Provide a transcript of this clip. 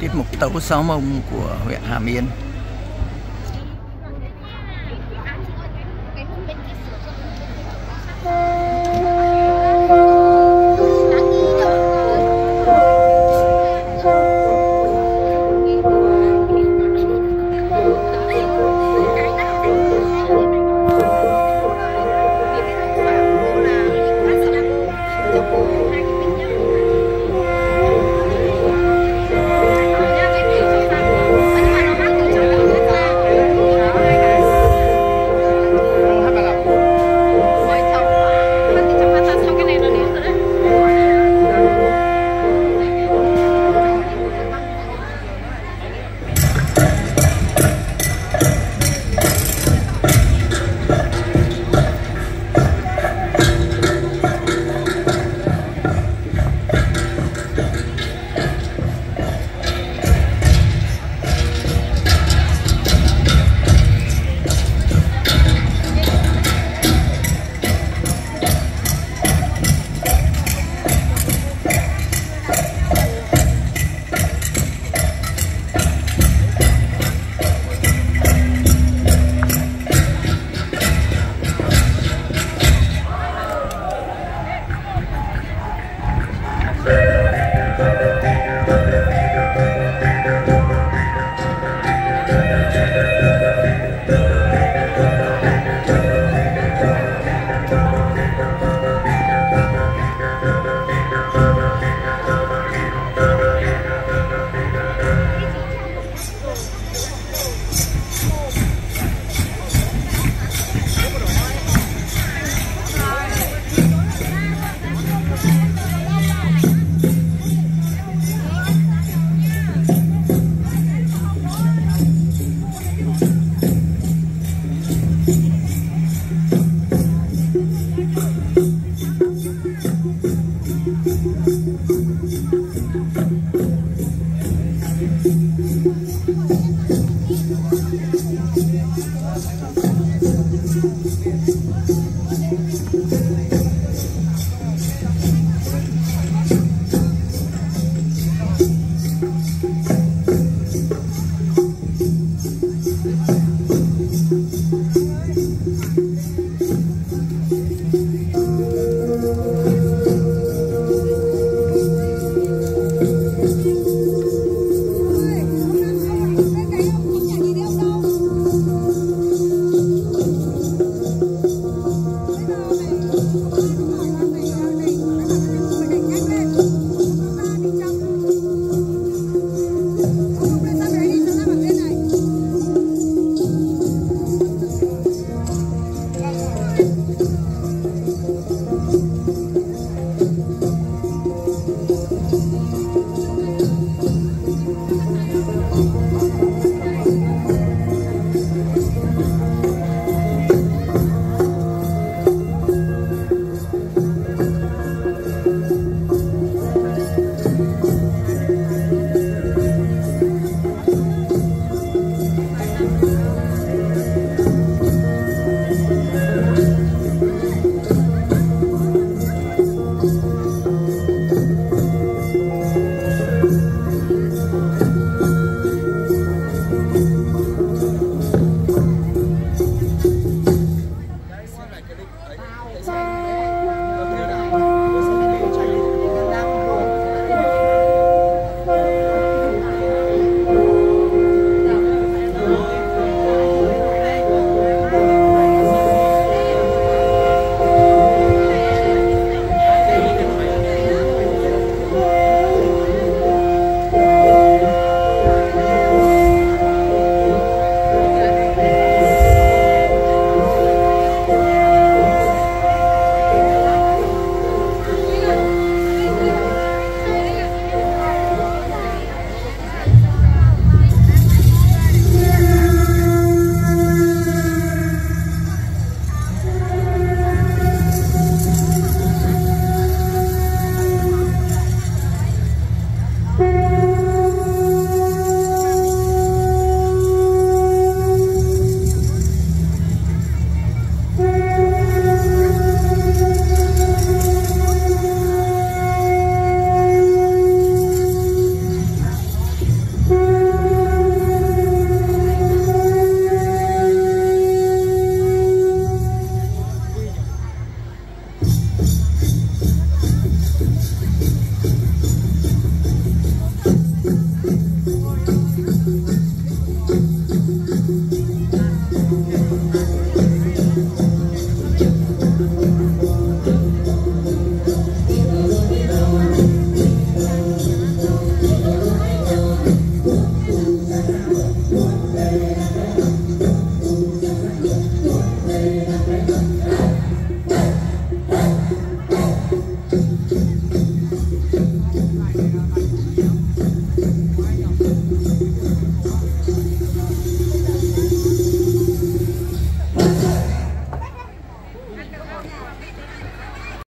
tiết mục tấu sáu mông của huyện Hàm Yên